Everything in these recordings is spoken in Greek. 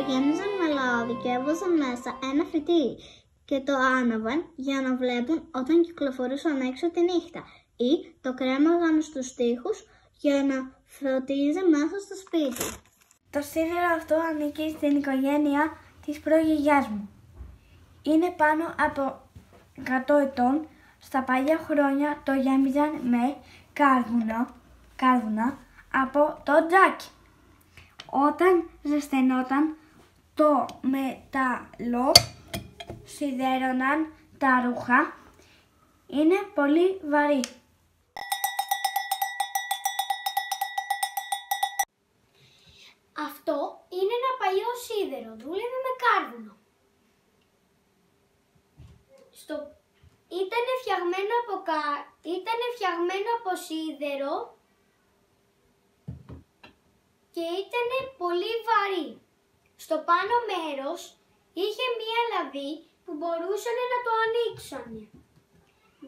το γέμιζαν με λάδι και έβαζαν μέσα ένα φυτίλι και το άναβαν για να βλέπουν όταν κυκλοφορούσαν έξω τη νύχτα ή το κρέμαγαν στους τοίχους για να φωτίζει μέσα στο σπίτι. Το σίδερο αυτό ανήκει στην οικογένεια της προγιαγιάς μου. Είναι πάνω από 100 ετών. Στα παλιά χρόνια το γέμιζαν με κάρβουνα, κάρβουνα από το τζάκι. Όταν ζεσθενόταν το μεταλλό, σιδέρωναν τα ρούχα. Είναι πολύ βαρύ. Αυτό είναι ένα παλιό σίδερο. Δούλευε με κάρβουνο. Στο... Ήταν φτιαγμένο από, κα... Ήτανε φτιαγμένο από σίδερο και ήταν πολύ βαρύ. Στο πάνω μέρος είχε μία λαβή που μπορούσαν να το ανοίξουν.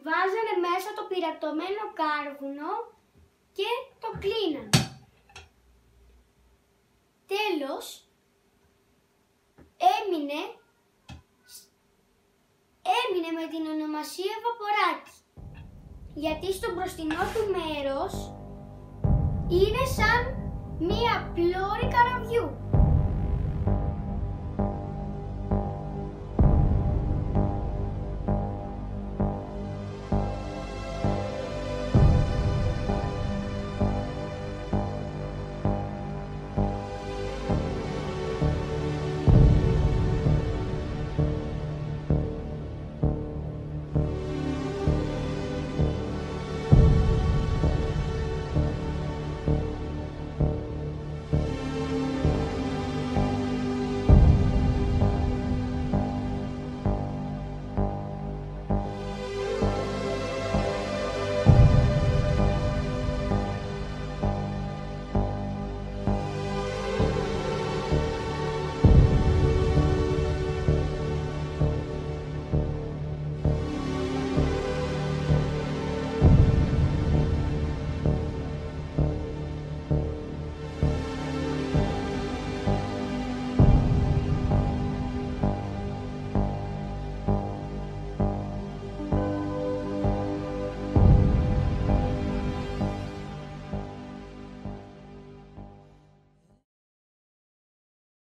Βάζανε μέσα το πυρακτωμένο κάρβουνο και το κλείνανε. Τέλος, έμεινε, έμεινε με την ονομασία Βαποράκι. Γιατί στο μπροστινό του μέρος είναι σαν μία πλώρη καραβιού.